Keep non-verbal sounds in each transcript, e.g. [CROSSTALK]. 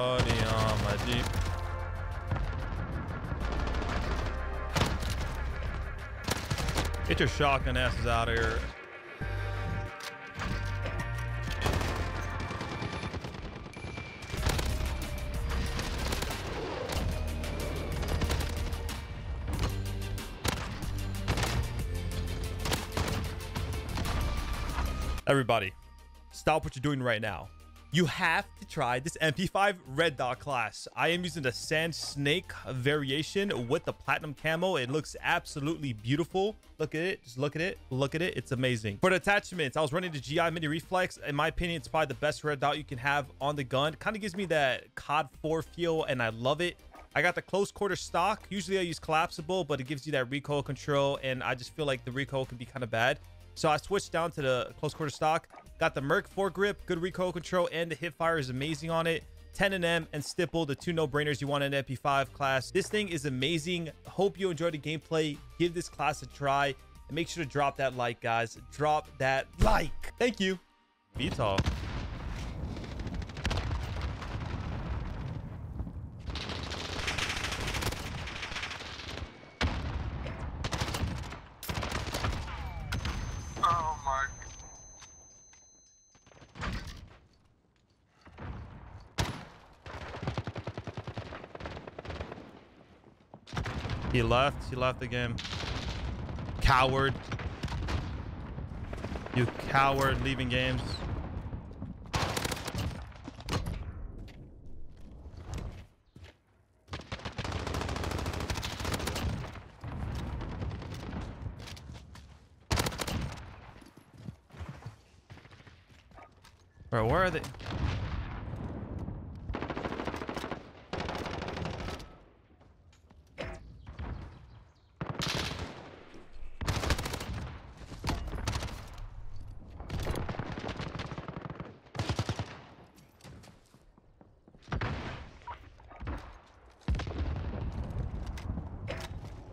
Body on um, my Jeep. Get your shotgun asses out of here. Everybody, stop what you're doing right now. You have to try this MP5 Red Dot class. I am using the Sand Snake variation with the Platinum Camo. It looks absolutely beautiful. Look at it. Just look at it. Look at it. It's amazing. For the attachments, I was running the GI Mini Reflex. In my opinion, it's probably the best Red Dot you can have on the gun. Kind of gives me that COD 4 feel, and I love it. I got the close quarter stock. Usually I use collapsible, but it gives you that recoil control, and I just feel like the recoil can be kind of bad. So I switched down to the close quarter stock. Got the Merc foregrip, good recoil control, and the hip fire is amazing on it. 10mm and Stipple, the two no-brainers you want in MP5 class. This thing is amazing. Hope you enjoyed the gameplay. Give this class a try. And make sure to drop that like, guys. Drop that like. Thank you. VTOL. Oh my. He left. He left the game. Coward. You coward leaving games. Bro, where are they?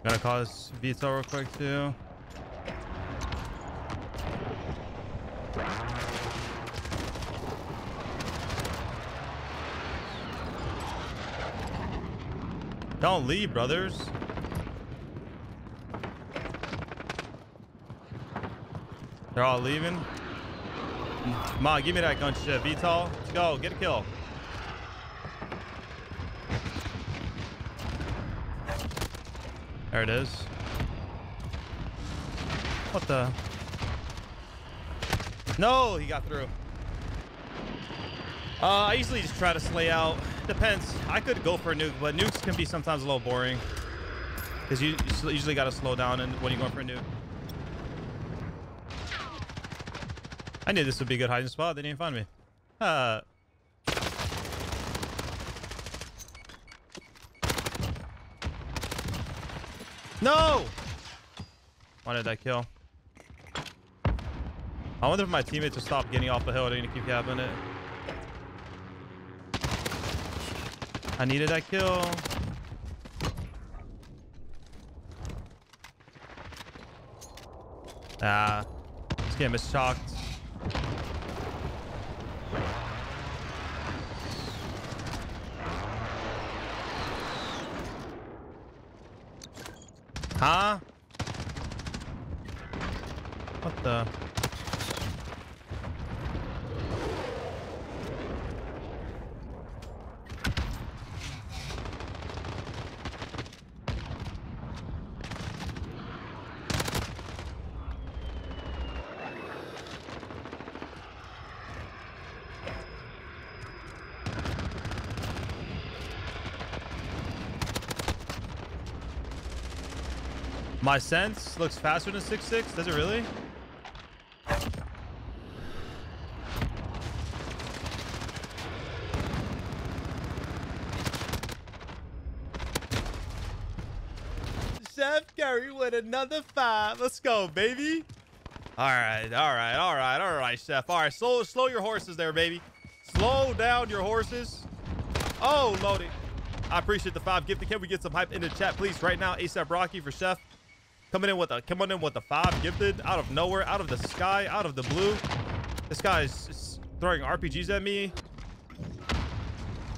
Gonna call this VTOL real quick too. Don't leave, brothers. They're all leaving. On, give me that gun shit. VTOL, let's go. Get a kill. There it is. What the? No, he got through. Uh, I usually just try to slay out. Depends. I could go for a nuke, but nukes can be sometimes a little boring. Because you, usually got to slow down and when you're going for a nuke. I knew this would be a good hiding spot. They didn't find me. Uh, no! Wanted that kill. I wonder if my teammates will stop getting off the hill. They're gonna keep capping it. I needed that kill. Ah, this game is shocked. What the? My sense looks faster than 6.6. Does it really? Chef Gary with another five. Let's go, baby. All right, all right, all right, all right, Chef. All right, slow, slow your horses there, baby. Slow down your horses. Oh, loading. I appreciate the five gifted. Can we get some hype in the chat, please, right now? ASAP Rocky for Chef. Coming in with a coming in with the five gifted out of nowhere, out of the sky, out of the blue. This guy is, is throwing RPGs at me.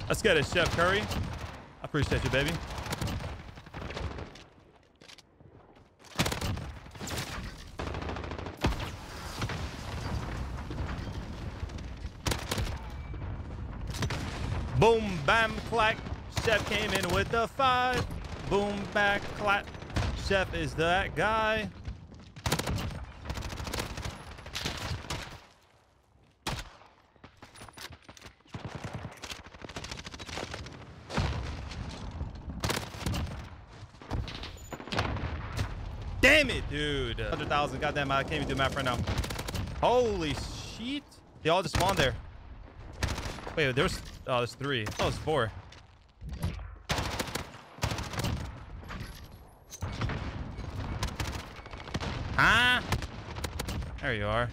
Let's get it, Chef Curry. I appreciate you, baby. Boom, bam, clack. Chef came in with the five. Boom, back, clap. Chef is that guy. Damn it, dude. 100,000. Goddamn, I can't even do math right now. Holy shit. They all just spawned there. Wait, there's... Oh, there's three. Oh, it's four. Huh? There you are.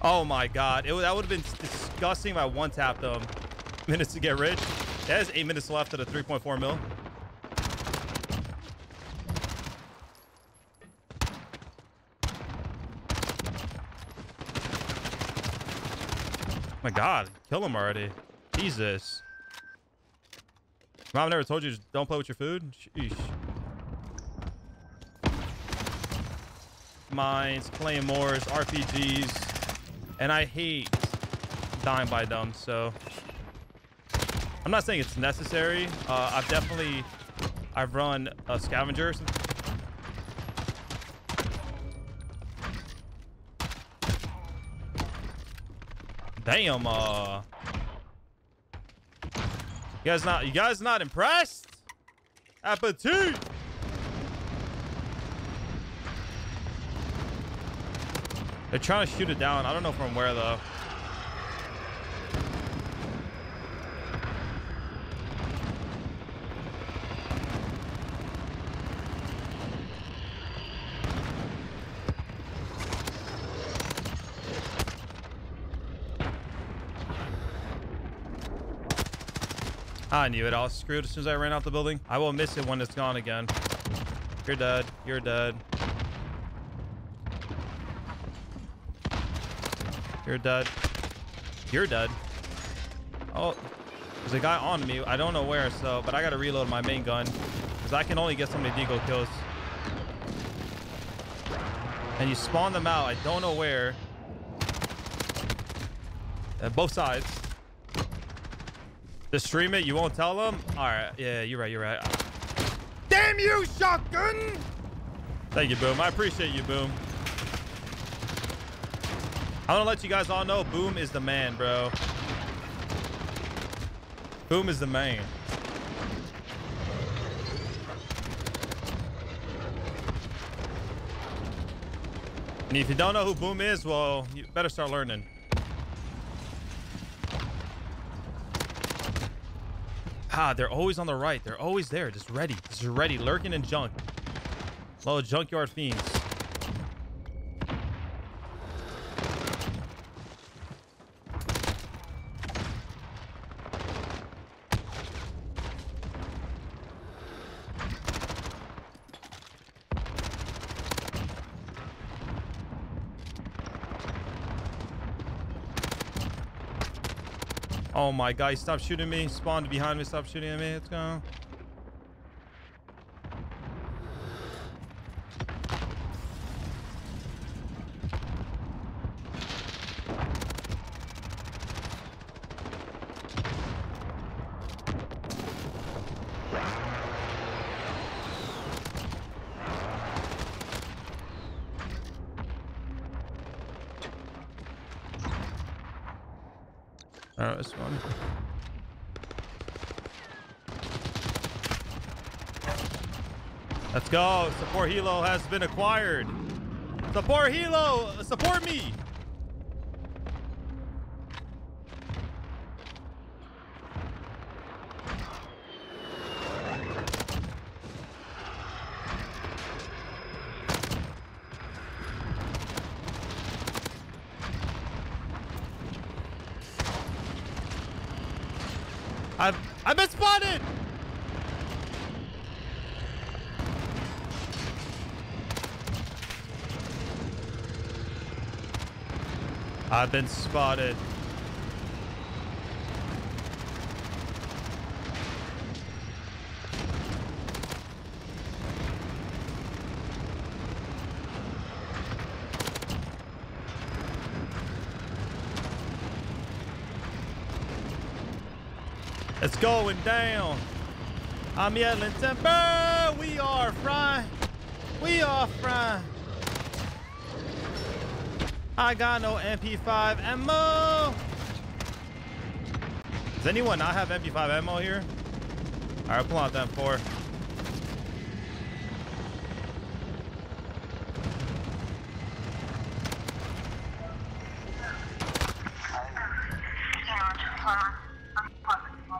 Oh my god. It, that would have been disgusting if I one-tapped them. [LAUGHS] Minutes to get rich. That is eight minutes left at a 3.4 mil. my god. Kill him already. Jesus. Mom never told you don't play with your food? Sheesh. Mines, claymores, RPGs. And I hate dying by them, so... I'm not saying it's necessary. Uh, I've definitely... I've run a scavenger Damn, uh... You guys not, you guys not impressed? Appetit! They're trying to shoot it down. I don't know from where, though. I knew it. Was screwed as soon as I ran out the building. I will miss it when it's gone again. You're dead. You're dead. You're dead. You're dead. Oh, there's a guy on me. I don't know where, so, but I got to reload my main gun because I can only get so many deagle kills. And you spawn them out. I don't know where. At both sides. To stream it, you won't tell them? All right. Yeah, you're right. You're right. Damn you, shotgun! Thank you, Boom. I appreciate you, Boom. I want to let you guys all know Boom is the man, bro. Boom is the man. And if you don't know who Boom is, well, you better start learning. Ah, they're always on the right. They're always there, just ready. Just ready, lurking in junk. Little junkyard fiends. Oh my god, stop shooting me. Spawned behind me, stop shooting at me. Let's go. One. Let's go. Support Helo has been acquired. Support Helo. Support me! I've I've been spotted. I've been spotted. It's going down. I'm yelling timber. We are frying. We are frying. I got no MP5 ammo. Does anyone not have MP5 ammo here? All right, pull out that four.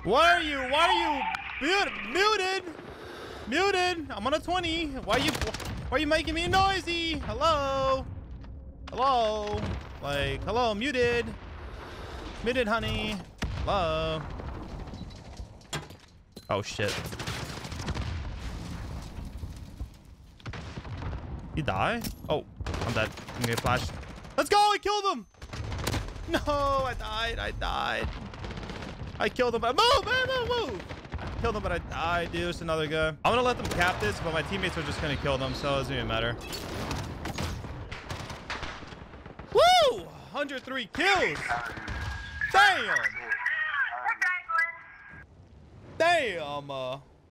Why are you? Why are you muted? Muted? I'm on a 20. Why are you? Why are you making me noisy? Hello? Hello? Like, hello? Muted? Muted, honey? Hello? Oh shit. He die? Oh, I'm dead. I'm gonna get flashed. Let's go! I killed him! No, I died. I died. I killed him, but move, move, move, move. I killed him, but I died, dude. It's another guy. I'm gonna let them cap this, but my teammates are just gonna kill them, so it doesn't even matter. Woo! 103 kills. Damn. Damn. Uh,